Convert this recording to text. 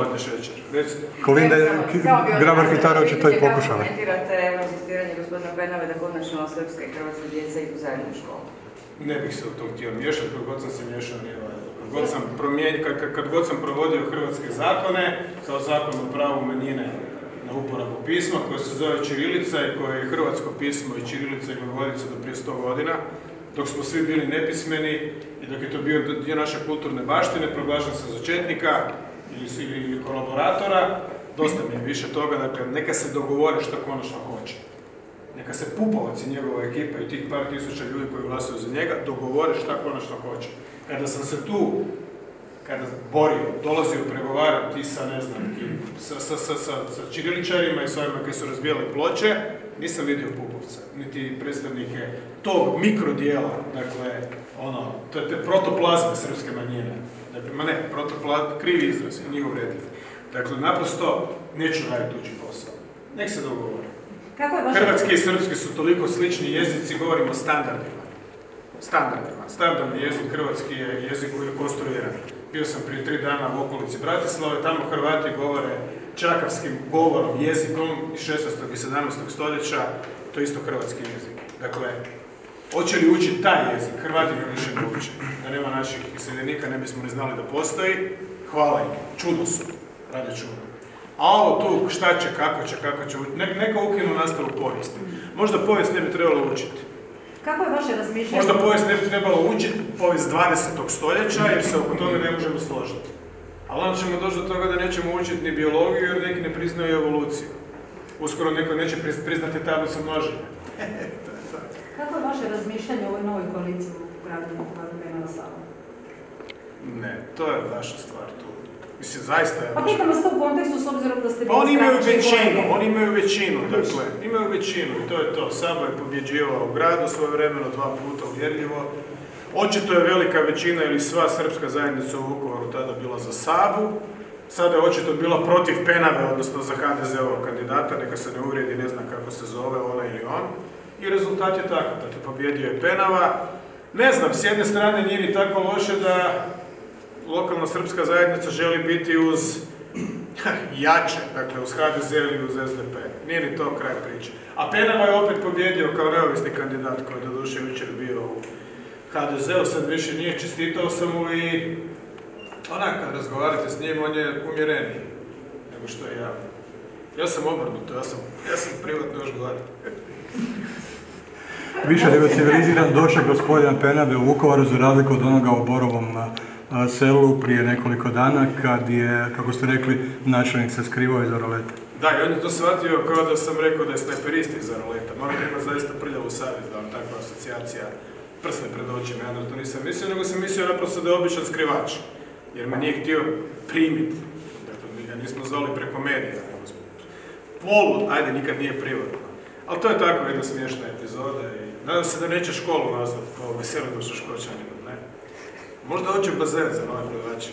ako šećer. Recite. Kolinda Grabar Kitara očito i pokušala. Kako komentirate evo insistiranje gospodina Penave da konačno srpska i hrvatska djeca idu zajedno u školu? Ne bih se u to htio miješati, kad god sam se miješao nije. Kad god sam, promijen, kad, kad- kad god sam provodio hrvatske zakone, kao zakon o pravu manjine na uporabu pisma, koje se zove Čirilica i koje je hrvatsko pismo i Čirilica i glagoljica do prije 100 godina, dok smo svi bili nepismeni i dok je to bio dio naše kulturne baštine, proglašen sam za četnika ili, kolaboratora, dosta mi je više toga, dakle, neka se dogovore što konačno hoće. Neka se Pupovac i njegova ekipa i tih par tisuća ljudi koji glasuju za njega dogovore šta konačno hoće. Kada sam se tu, kada borio, dolazio pregovarati sa, ne znam, sa, sa, sa, sa čiriličarima i s ovima koji su razbijali ploče, nisam vidio Pupovca, niti predstavnike tog mikrodijela, dakle, ono, te, te protoplazme srpske manjine. Dakle, ma ne, protoplazme, krivi izraz, i nije uvredljiv. Dakle, naprosto neću raditi tuđi posao. Nek se dogovore. Kako je vaša... Hrvatski i srpski su toliko slični jezici, govorimo o standardima. Standardima. Standardni jezik hrvatski je jezik koji je konstruiran. Bio sam prije tri dana u okolici Bratislave, tamo Hrvati govore čakavskim govorom, jezikom iz 16. i 17. stoljeća, to je isto hrvatski jezik. Dakle, hoće li učiti taj jezik? Hrvati ga više ne uče. Da nema naših iseljenika, ne bismo ni znali da postoji. Hvala im, čudo su, rade čudo. A ovo tu, šta će, kako će, kako će učiti, Nek- neka ukinu nastavu povijesti. Možda povijest ne bi trebalo učiti. Kako je vaše razmišljanje? Možda povijest ne bi trebalo učiti, povijest 20. stoljeća, jer se oko toga ne možemo složiti. Ali onda ćemo doći do toga da nećemo učiti ni biologiju, jer neki ne priznaju evoluciju. Uskoro neko neće priz- priznati tablicu množenja. Kako je vaše razmišljanje o ovoj novoj koaliciji u gradu Penava Sava? Ne, to je vaša stvar tu. Mislim, zaista je Pa pitam vas to u kontekstu s obzirom da ste... Pa oni imaju većinu, oni imaju većinu, dakle, imaju većinu i to je to. Sabo je pobjeđivao u gradu svoje vremeno dva puta uvjerljivo. Očito je velika većina ili sva srpska zajednica u Vukovaru tada bila za Sabu. Sada je očito bila protiv Penave, odnosno za HDZ-ovog kandidata, neka se ne uvrijedi, ne znam kako se zove, ona ili on. I rezultat je takav, dakle, pobjedio je Penava. Ne znam, s jedne strane nije ni tako loše da lokalna srpska zajednica želi biti uz jače, dakle uz HDZ ili uz SDP. Nije ni to kraj priče. A Penava je opet pobjedio kao neovisni kandidat koji je doduše jučer bio u HDZ-u, sad više nije čestitao sam mu i onak kad razgovarate s njim, on je umjereniji nego što je ja. Ja sam obrnuto, ja sam, ja sam privatno još gledao. Više nego civiliziran došao gospodin Penave u Vukovaru za razliku od onoga u Borovom a, selu prije nekoliko dana kad je, kako ste rekli, načelnik se skrivao iza rolete. Da, i on je to shvatio kao da sam rekao da je snajperist iza roleta. Možda ima zaista prljavu savjest da vam takva asocijacija prsne pred očima. Ja na to nisam mislio, nego sam mislio naprosto da je običan skrivač. Jer me nije htio primiti. Dakle, mi ga nismo zvali preko medija. Nego smo- Polu, ajde, nikad nije privatno. Ali to je tako jedna smiješna epizoda i nadam se da neće školu nazvati kao veseli dušoškočanima, ne? Možda hoće bazen za nove plivače.